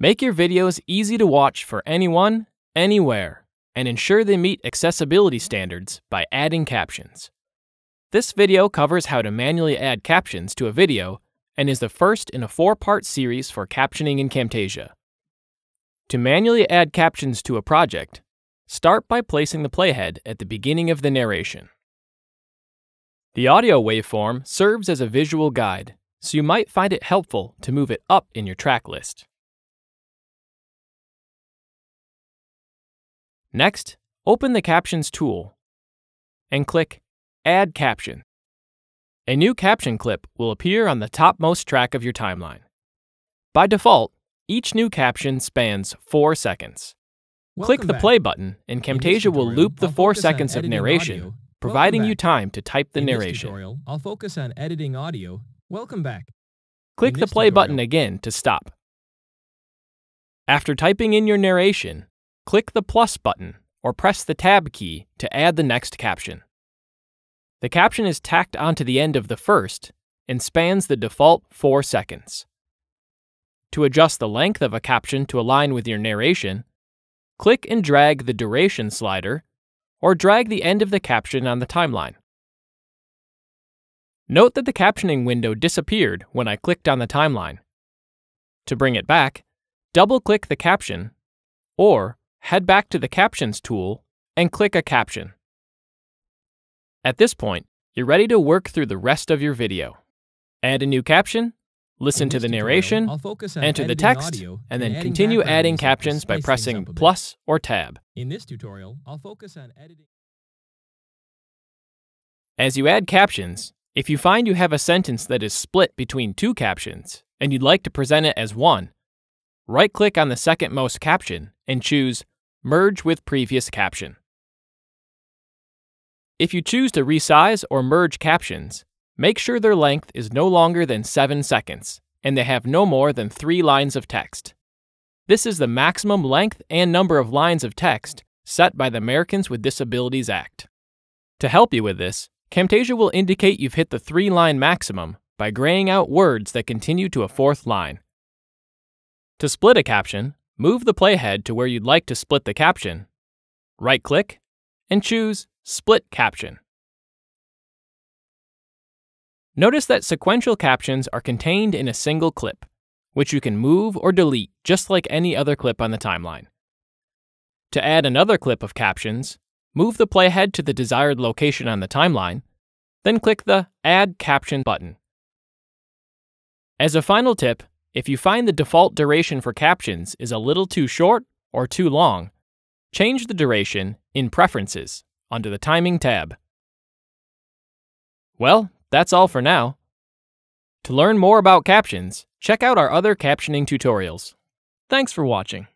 Make your videos easy to watch for anyone, anywhere, and ensure they meet accessibility standards by adding captions. This video covers how to manually add captions to a video and is the first in a four-part series for captioning in Camtasia. To manually add captions to a project, start by placing the playhead at the beginning of the narration. The audio waveform serves as a visual guide, so you might find it helpful to move it up in your track list. Next, open the Captions tool and click Add Caption. A new caption clip will appear on the topmost track of your timeline. By default, each new caption spans 4 seconds. Welcome click the back. play button and Camtasia will loop the I'll 4 seconds of narration, audio. providing you time to type the In narration. tutorial, I'll focus on editing audio. Welcome back. Click the play button again to stop. After typing in your narration, click the plus button or press the tab key to add the next caption. The caption is tacked onto the end of the first and spans the default 4 seconds. To adjust the length of a caption to align with your narration, click and drag the duration slider or drag the end of the caption on the timeline. Note that the captioning window disappeared when I clicked on the timeline. To bring it back, double click the caption or head back to the Captions tool and click a caption. At this point, you're ready to work through the rest of your video. Add a new caption, listen to the narration, I'll focus on enter the text, and then continue adding captions by pressing up a bit. plus or tab. In this tutorial, I'll focus on editing. As you add captions, if you find you have a sentence that is split between two captions and you'd like to present it as one, right click on the second most caption and choose Merge with Previous Caption. If you choose to resize or merge captions, make sure their length is no longer than 7 seconds and they have no more than 3 lines of text. This is the maximum length and number of lines of text set by the Americans with Disabilities Act. To help you with this, Camtasia will indicate you've hit the three line maximum by graying out words that continue to a fourth line. To split a caption, move the playhead to where you'd like to split the caption, right click, and choose Split Caption. Notice that sequential captions are contained in a single clip, which you can move or delete just like any other clip on the timeline. To add another clip of captions, move the playhead to the desired location on the timeline, then click the Add Caption button. As a final tip, if you find the default duration for captions is a little too short or too long, change the duration in Preferences under the Timing tab. Well, that's all for now. To learn more about captions, check out our other captioning tutorials. Thanks for watching.